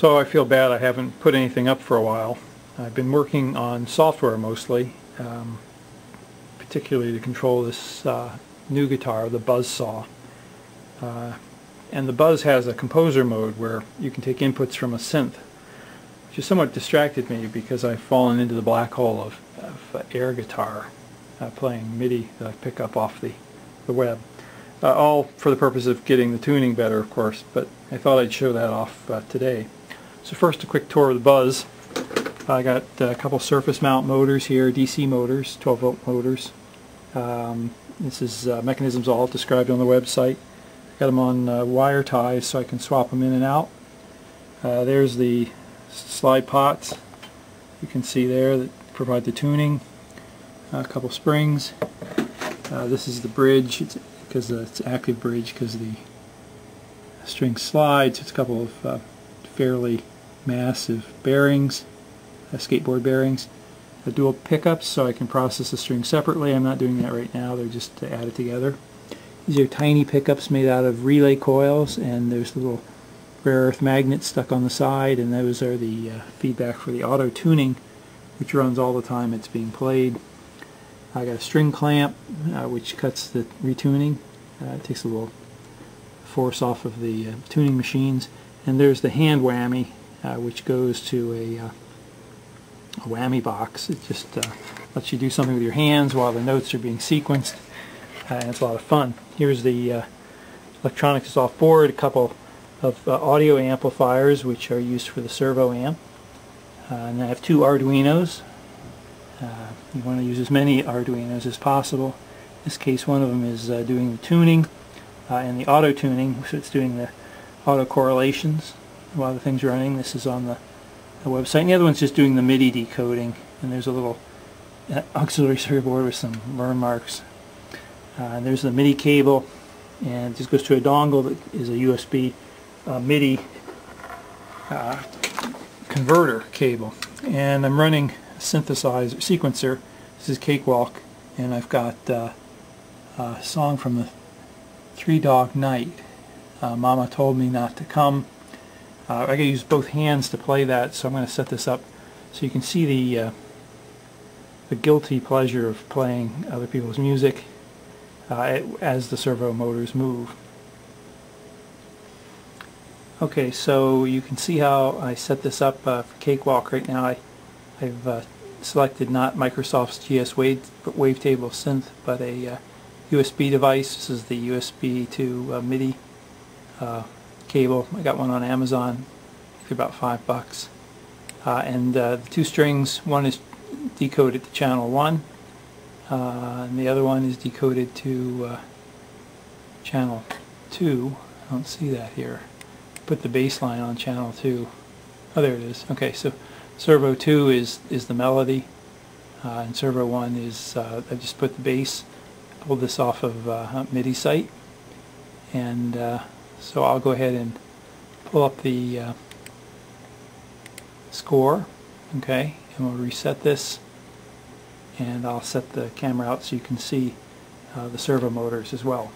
So I feel bad I haven't put anything up for a while. I've been working on software mostly, um, particularly to control this uh, new guitar, the Buzzsaw. Uh, and the Buzz has a composer mode where you can take inputs from a synth, which has somewhat distracted me because I've fallen into the black hole of, of uh, air guitar uh, playing MIDI that I pick up off the, the web. Uh, all for the purpose of getting the tuning better, of course, but I thought I'd show that off uh, today. So first a quick tour of the Buzz. I got a couple surface mount motors here, DC motors, 12 volt motors. Um, this is uh, mechanisms all described on the website. Got them on uh, wire ties so I can swap them in and out. Uh, there's the slide pots. You can see there that provide the tuning. a couple springs. Uh, this is the bridge because it's active bridge because the string slides. It's a couple of uh, fairly massive bearings, uh, skateboard bearings. a dual pickups so I can process the string separately. I'm not doing that right now. They're just added together. These are tiny pickups made out of relay coils and there's little rare earth magnets stuck on the side and those are the uh, feedback for the auto tuning which runs all the time it's being played. I got a string clamp uh, which cuts the retuning. Uh, it takes a little force off of the uh, tuning machines and there's the hand whammy which goes to a, uh, a, whammy box. It just lets you do something with your hands while the notes are being sequenced and it's a lot of fun. Here's the uh, electronics off board, a couple of uh, audio amplifiers which are used for the servo amp. Uh, and I have two Arduinos. Uh, you want to use as many Arduinos as possible. In this case one of them is uh, doing the tuning uh, and the auto tuning, so it's doing the auto correlations while the thing's running. This is on the, the website. And the other one's just doing the MIDI decoding. And there's a little auxiliary circuit board with some burn marks. Uh, there's the MIDI cable. And this goes to a dongle that is a USB uh, MIDI uh, converter cable. And I'm running a synthesizer sequencer. This is Cakewalk. And I've got uh, a song from the Three Dog Night. Uh, Mama told me not to come uh, I gotta use both hands to play that so I'm going to set this up so you can see the the guilty pleasure of playing other people's music uh, as the servo motors move. Okay, so you can see how I set this up uh, for Cakewalk right now. I, I've uh, selected not Microsoft's GS Wave, Wavetable Synth, but a USB uh, device. This is the USB to uh, MIDI uh, cable. I got one on Amazon for about five bucks. and the two strings, one is decoded to channel 1 uh, and the other one is decoded to uh, channel 2. I don't see that here. Put the bass line on channel 2. Oh, there it is. Okay, so servo 2 is, is the melody, uh, and servo 1 is, uh, I just put the bass, pulled this off of uh, MIDI site, and uh, so I'll go ahead and pull up the score, okay, and we'll reset this and I'll set the camera out so you can see uh, the servo motors as well.